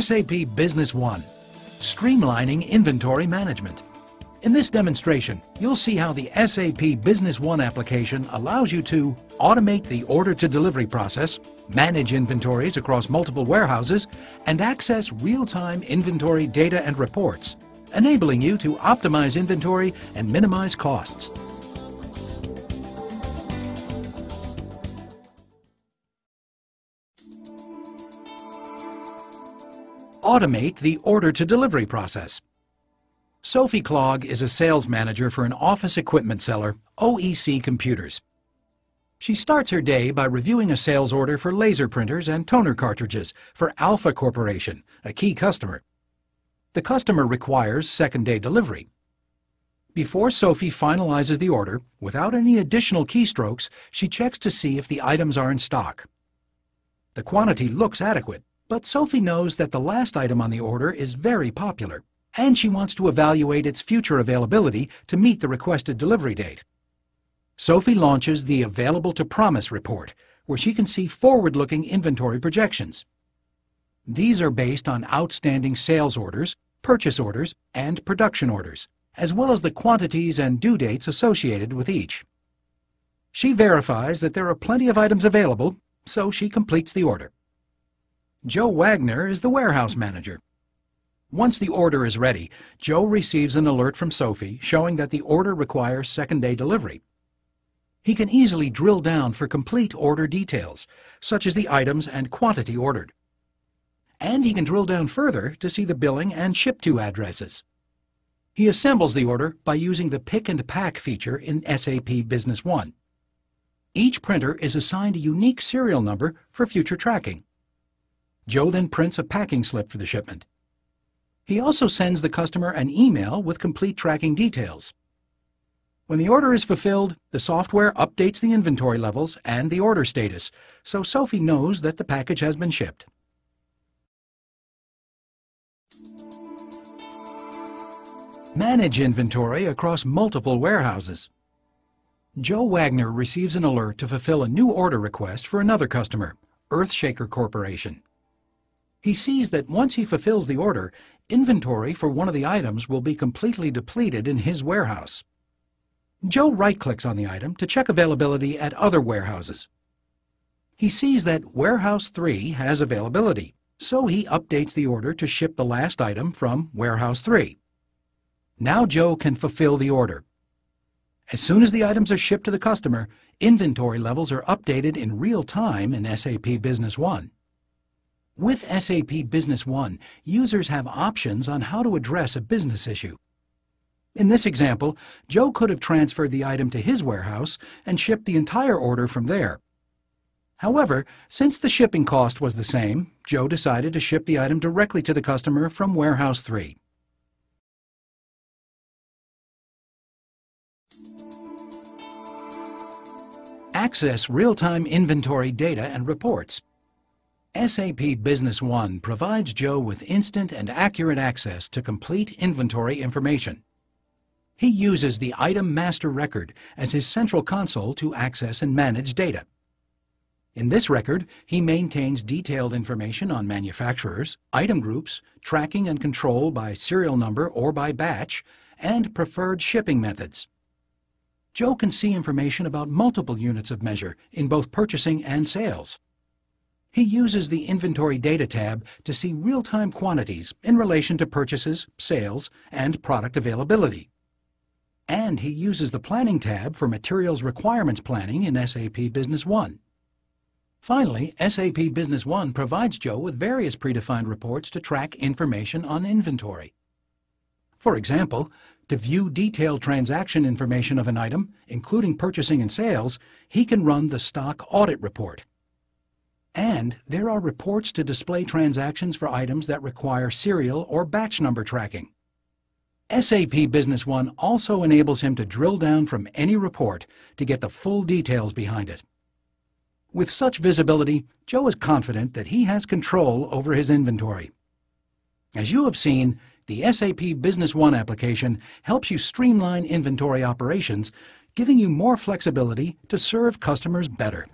SAP Business One, streamlining inventory management. In this demonstration, you'll see how the SAP Business One application allows you to automate the order-to-delivery process, manage inventories across multiple warehouses, and access real-time inventory data and reports, enabling you to optimize inventory and minimize costs. Automate the order-to-delivery process. Sophie Klog is a sales manager for an office equipment seller, OEC Computers. She starts her day by reviewing a sales order for laser printers and toner cartridges for Alpha Corporation, a key customer. The customer requires second-day delivery. Before Sophie finalizes the order, without any additional keystrokes, she checks to see if the items are in stock. The quantity looks adequate, but Sophie knows that the last item on the order is very popular and she wants to evaluate its future availability to meet the requested delivery date. Sophie launches the Available to Promise report, where she can see forward-looking inventory projections. These are based on outstanding sales orders, purchase orders, and production orders, as well as the quantities and due dates associated with each. She verifies that there are plenty of items available, so she completes the order. Joe Wagner is the warehouse manager once the order is ready, Joe receives an alert from Sophie showing that the order requires second-day delivery. He can easily drill down for complete order details, such as the items and quantity ordered. And he can drill down further to see the billing and ship-to addresses. He assembles the order by using the Pick and Pack feature in SAP Business One. Each printer is assigned a unique serial number for future tracking. Joe then prints a packing slip for the shipment. He also sends the customer an email with complete tracking details. When the order is fulfilled, the software updates the inventory levels and the order status, so Sophie knows that the package has been shipped. Manage inventory across multiple warehouses. Joe Wagner receives an alert to fulfill a new order request for another customer, Earthshaker Corporation. He sees that once he fulfills the order, inventory for one of the items will be completely depleted in his warehouse. Joe right-clicks on the item to check availability at other warehouses. He sees that Warehouse 3 has availability, so he updates the order to ship the last item from Warehouse 3. Now Joe can fulfill the order. As soon as the items are shipped to the customer, inventory levels are updated in real time in SAP Business One. With SAP Business One, users have options on how to address a business issue. In this example, Joe could have transferred the item to his warehouse and shipped the entire order from there. However, since the shipping cost was the same, Joe decided to ship the item directly to the customer from Warehouse 3. Access real-time inventory data and reports SAP Business One provides Joe with instant and accurate access to complete inventory information. He uses the Item Master Record as his central console to access and manage data. In this record, he maintains detailed information on manufacturers, item groups, tracking and control by serial number or by batch, and preferred shipping methods. Joe can see information about multiple units of measure in both purchasing and sales. He uses the Inventory Data tab to see real-time quantities in relation to purchases, sales, and product availability. And he uses the Planning tab for Materials Requirements Planning in SAP Business One. Finally, SAP Business One provides Joe with various predefined reports to track information on inventory. For example, to view detailed transaction information of an item, including purchasing and sales, he can run the Stock Audit Report. And there are reports to display transactions for items that require serial or batch number tracking. SAP Business One also enables him to drill down from any report to get the full details behind it. With such visibility, Joe is confident that he has control over his inventory. As you have seen, the SAP Business One application helps you streamline inventory operations, giving you more flexibility to serve customers better.